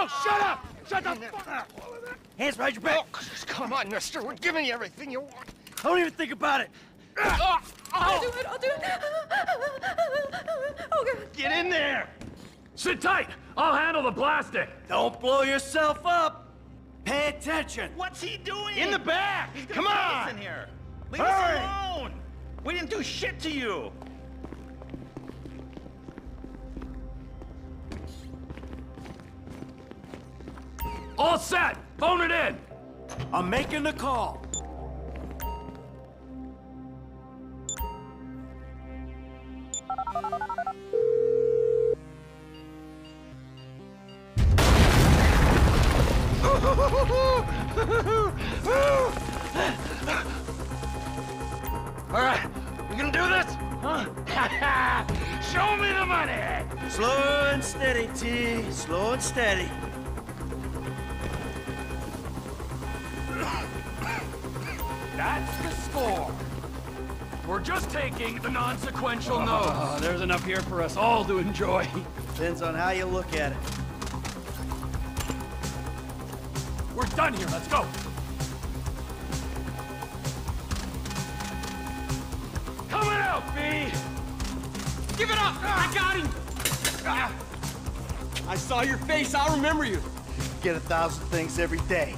No, shut up! Shut the fuck up! Hands behind your back. Oh, come on, mister. We're giving you everything you want. Don't even think about it. Uh, oh, oh. I'll do it, I'll do it. Oh, God. Get in there! Sit tight! I'll handle the blasting! Don't blow yourself up. Pay attention. What's he doing? In the back! He's Come on! us in here. Leave Hurry! us alone. We didn't do shit to you. All set! Phone it in! I'm making the call. All right, we gonna do this? Huh? Show me the money! Slow and steady, T. Slow and steady. That's the score! We're just taking the non-sequential notes. Oh, there's enough here for us all to enjoy. Depends on how you look at it. We're done here, let's go! Coming out, B! Give it up! I got him! Ah. I saw your face, I'll remember you. Get a thousand things every day.